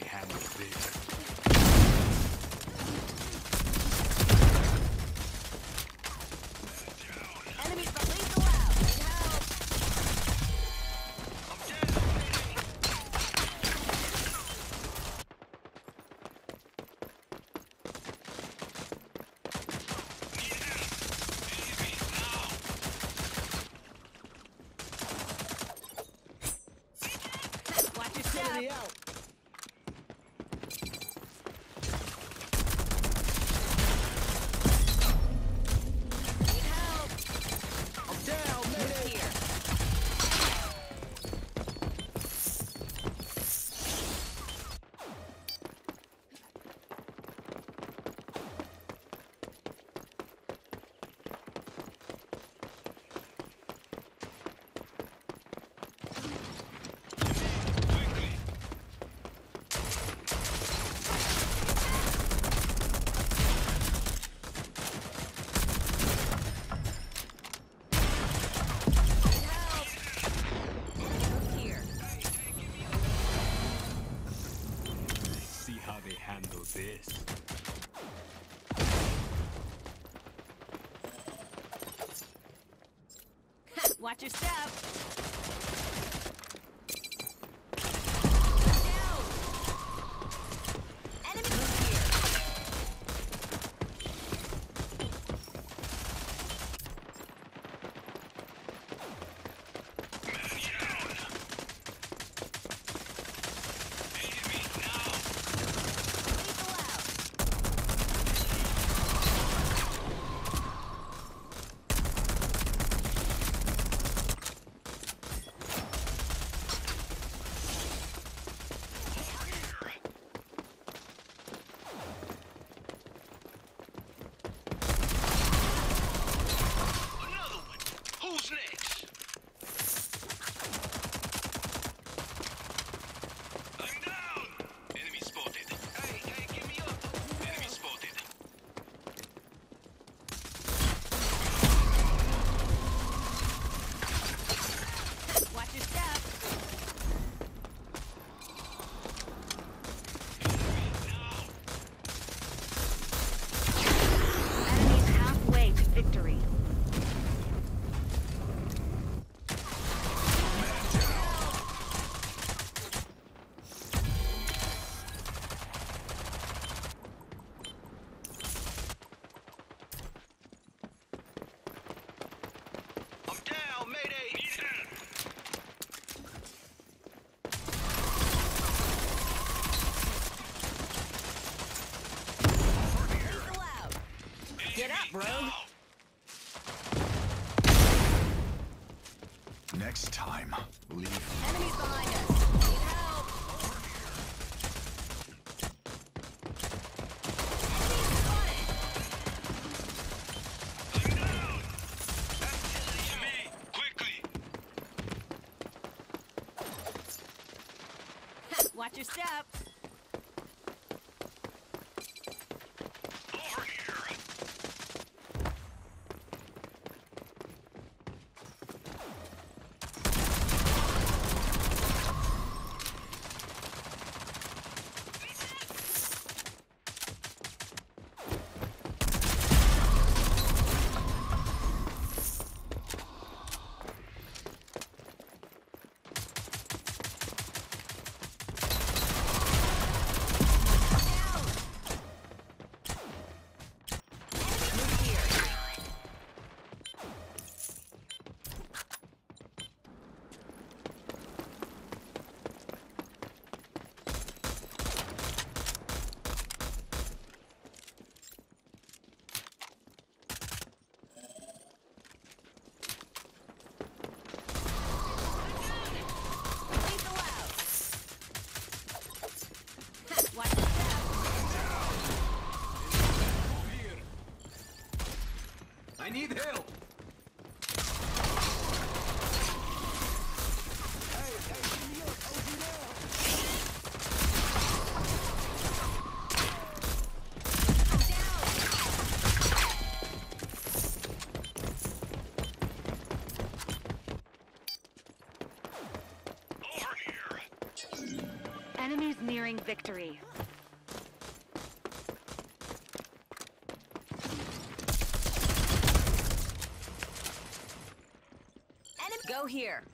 they handle big this. Watch your step. Next time, leave. Enemies behind us. Need help. Watch your step. need help! Enemies nearing victory. Go here.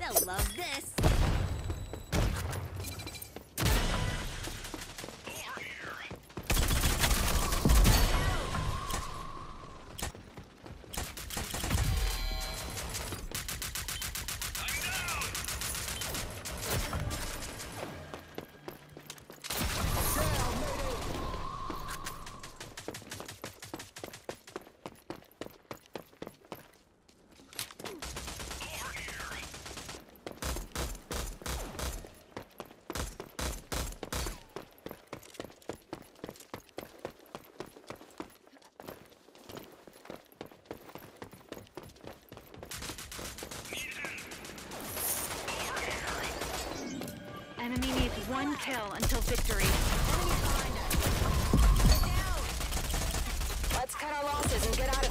They'll love this. One kill until victory. Enemy behind us. Let's cut our losses and get out of here.